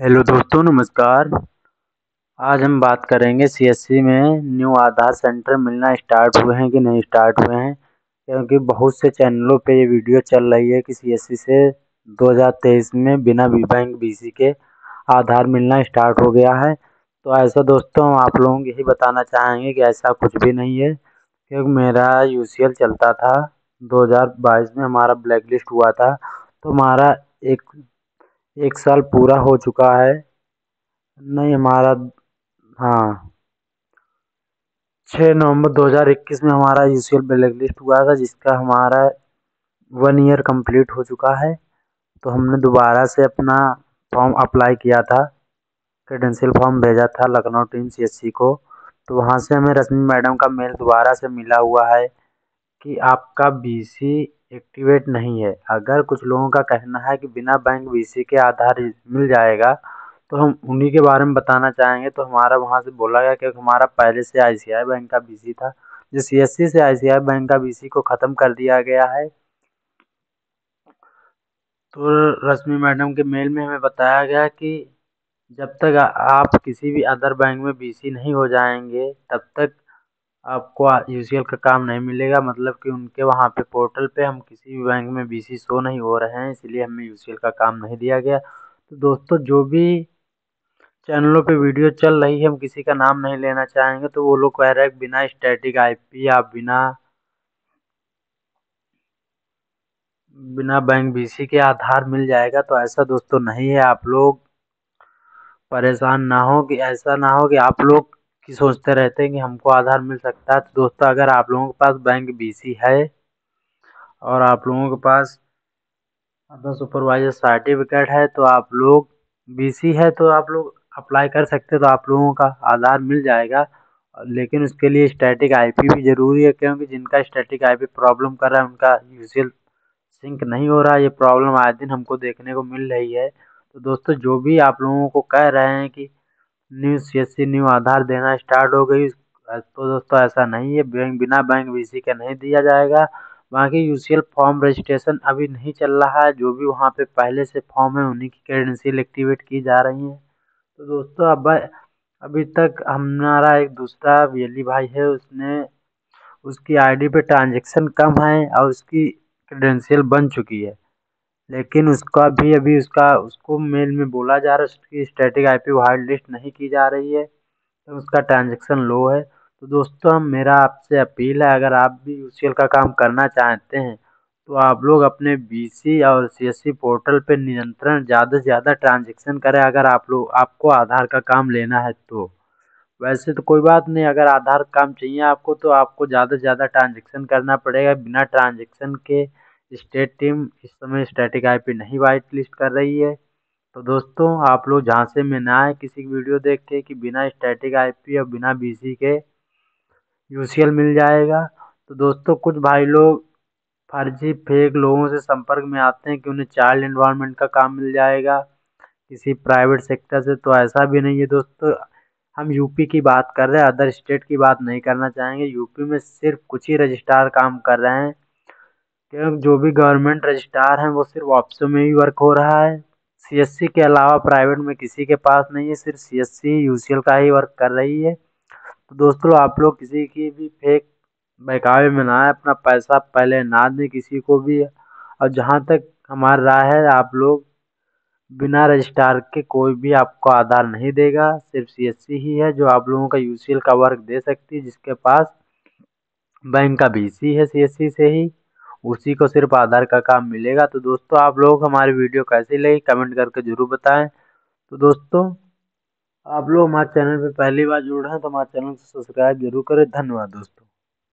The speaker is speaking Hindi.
हेलो दोस्तों, नमस्कार। आज हम बात करेंगे सीएससी में न्यू आधार सेंटर मिलना स्टार्ट हुए हैं कि नहीं स्टार्ट हुए हैं। क्योंकि बहुत से चैनलों पे ये वीडियो चल रही है कि सीएससी से 2023 में बिना बी बैंक बीसी के आधार मिलना स्टार्ट हो गया है। तो ऐसा दोस्तों हम आप लोगों को यही बताना चाहेंगे कि ऐसा कुछ भी नहीं है। क्योंकि मेरा यूसीएल चलता था, दो हज़ार बाईस में हमारा ब्लैक लिस्ट हुआ था। तो हमारा एक एक साल पूरा हो चुका है। नहीं, हमारा हाँ। छः नवंबर 2021 में हमारा यू सी ब्लैक लिस्ट हुआ था, जिसका हमारा वन ईयर कंप्लीट हो चुका है। तो हमने दोबारा से अपना फॉर्म अप्लाई किया था क्रेडेंशियल फॉर्म भेजा था लखनऊ टीम सीएससी को। तो वहाँ से हमें रश्मि मैडम का मेल दोबारा से मिला हुआ है कि आपका बीसी एक्टिवेट नहीं है। अगर कुछ लोगों का कहना है कि बिना बैंक वीसी के आधार मिल जाएगा तो हम उन्हीं के बारे में बताना चाहेंगे। तो हमारा वहाँ से बोला गया क्योंकि हमारा पहले से आईसीआई बैंक का बीसी था, जो सी से आईसीआई बैंक का बीसी को ख़त्म कर दिया गया है। तो रश्मि मैडम के मेल में हमें बताया गया कि जब तक आप किसी भी अदर बैंक में बीसी नहीं हो जाएँगे, तब तक आपको यू सी का काम नहीं मिलेगा। मतलब कि उनके वहाँ पे पोर्टल पे हम किसी भी बैंक में बी सी शो नहीं हो रहे हैं, इसलिए हमें यूसीएल का काम नहीं दिया गया। तो दोस्तों, जो भी चैनलों पे वीडियो चल रही है, हम किसी का नाम नहीं लेना चाहेंगे तो वो लोग कह रहे हैं बिना स्टैटिक आईपी या बिना बिना बैंक बीसी के आधार मिल जाएगा तो ऐसा दोस्तों नहीं है। आप लोग परेशान ना हो कि, ऐसा ना हो कि आप लोग की सोचते रहते हैं कि हमको आधार मिल सकता है। तो दोस्तों, अगर आप लोगों के पास बैंक बीसी है और आप लोगों के पास अदर सुपरवाइजर सर्टिफिकेट है तो आप लोग बीसी है तो आप लोग अप्लाई कर सकते तो आप लोगों का आधार मिल जाएगा। लेकिन उसके लिए स्टैटिक आईपी भी ज़रूरी है, क्योंकि जिनका स्टैटिक आईपी प्रॉब्लम कर रहा है, उनका यूजल सिंक नहीं हो रहा। ये प्रॉब्लम आए दिन हमको देखने को मिल रही है। तो दोस्तों, जो भी आप लोगों को कह रहे हैं कि new C S C new Aadhaar देना स्टार्ट हो गई। तो दोस्तों ऐसा नहीं है। बैंक, बिना बैंक वीसी के नहीं दिया जाएगा। बाकी यूसीएल फॉर्म रजिस्ट्रेशन अभी नहीं चल रहा है। जो भी वहाँ पे पहले से फॉर्म है, उन्हीं की क्रेडेंशियल एक्टिवेट की जा रही है। तो दोस्तों अब, अभी तक हमारा एक दूसरा वेली भाई है, उसने, उसकी आईडी पे ट्रांजेक्शन कम है और उसकी क्रेडेंशियल बन चुकी है। लेकिन उसका भी अभी उसका, उसको मेल में बोला जा रहा है उसकी स्टैटिक आईपी वाइड लिस्ट नहीं की जा रही है तो उसका ट्रांजेक्शन लो है। तो दोस्तों, हम, मेरा आपसे अपील है, अगर आप भी यूसीएल का काम करना चाहते हैं तो आप लोग अपने बीसी और सीएससी पोर्टल पर नियंत्रण, ज़्यादा से ज़्यादा ट्रांजेक्शन करें, अगर आप लोग, आपको आधार का काम लेना है तो। वैसे तो कोई बात नहीं, अगर आधार काम चाहिए आपको तो आपको ज़्यादा से ज़्यादा ट्रांजेक्शन करना पड़ेगा। बिना ट्रांजेक्शन के स्टेट टीम इस समय स्टैटिक आईपी नहीं वाइट लिस्ट कर रही है। तो दोस्तों, आप लोग झांसे में ना आए, किसी की वीडियो देख के कि बिना स्टैटिक आईपी और बिना बीसी के यूसीएल मिल जाएगा। तो दोस्तों, कुछ भाई लोग फर्जी, फेक लोगों से संपर्क में आते हैं कि उन्हें चाइल्ड इन्वायरमेंट का काम मिल जाएगा। किसी प्राइवेट सेक्टर से तो ऐसा भी नहीं है दोस्तों। हम यूपी की बात कर रहे हैं, अदर स्टेट की बात नहीं करना चाहेंगे। यूपी में सिर्फ़ कुछ ही रजिस्ट्रार काम कर रहे हैं। क्योंकि जो भी गवर्नमेंट रजिस्ट्रार हैं, वो सिर्फ़ ऑफिसों में ही वर्क हो रहा है। सीएससी के अलावा प्राइवेट में किसी के पास नहीं है, सिर्फ़ सीएससी यूसीएल का ही वर्क कर रही है। तो दोस्तों, आप लोग किसी की भी फेक बहकावे में ना आए, अपना पैसा पहले ना दें किसी को भी। और जहाँ तक हमारी राय है, आप लोग बिना रजिस्ट्रार के कोई भी आपको आधार नहीं देगा। सिर्फ़ सीएससी ही है, जो आप लोगों का यूसीएल का वर्क दे सकती है, जिसके पास बैंक का बीसी है सीएससी से ही। उसी को सिर्फ़ आधार का काम मिलेगा। तो दोस्तों, आप लोग हमारी वीडियो कैसी लगी कमेंट करके ज़रूर बताएँ। तो दोस्तों, आप लोग हमारे चैनल पर पहली बार जुड़ रहे हैं तो हमारे चैनल को सब्सक्राइब ज़रूर करें। धन्यवाद दोस्तों।